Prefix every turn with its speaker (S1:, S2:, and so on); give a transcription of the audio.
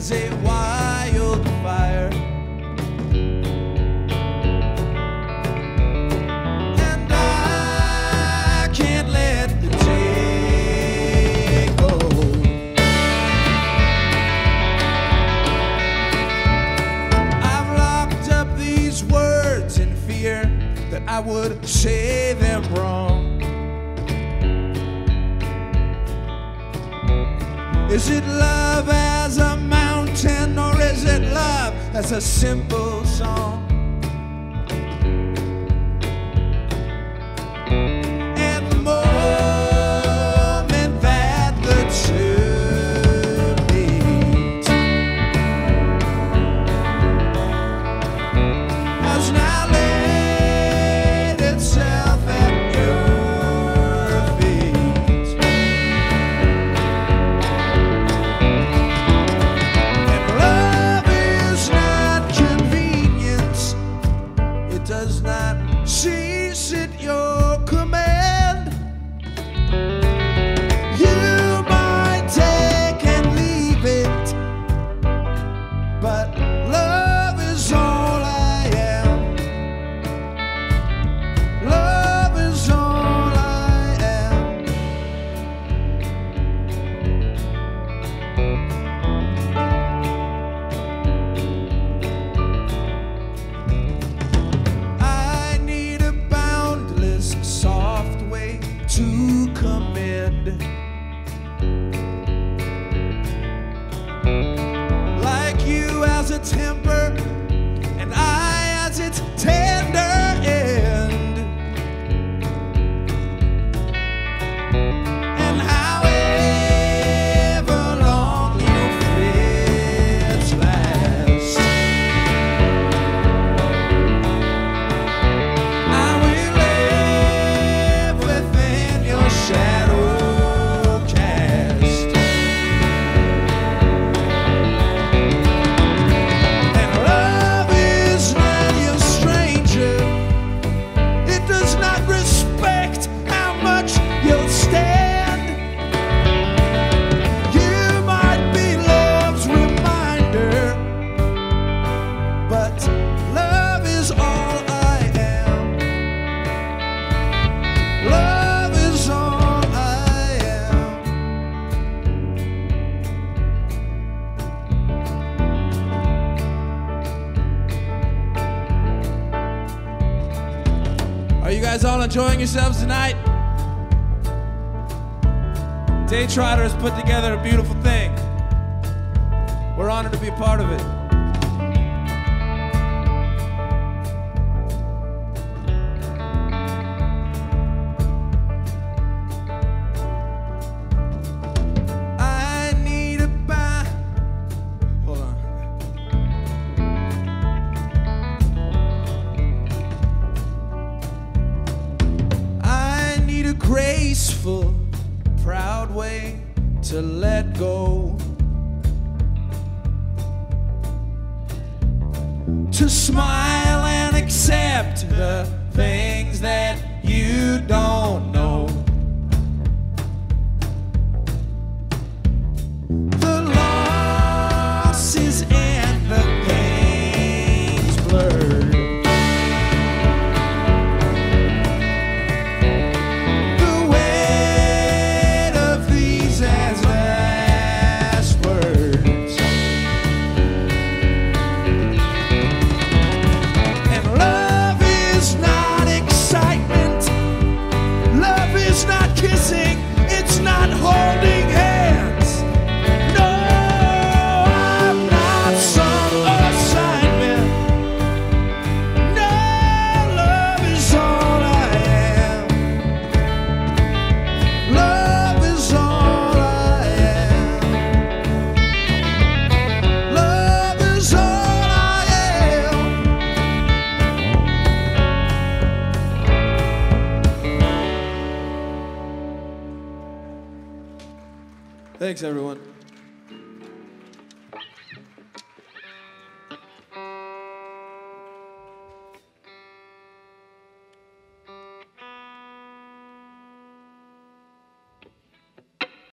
S1: as a wildfire. And I can't let the day go. I've locked up these words in fear that I would say them wrong. Is it love as a man? says that love, that's a simple song. temper. Are you guys all enjoying yourselves tonight? Daytrotter has put together a beautiful thing. We're honored to be a part of it. graceful, proud way to let go. To smile and accept the things that you don't know. Thanks, everyone.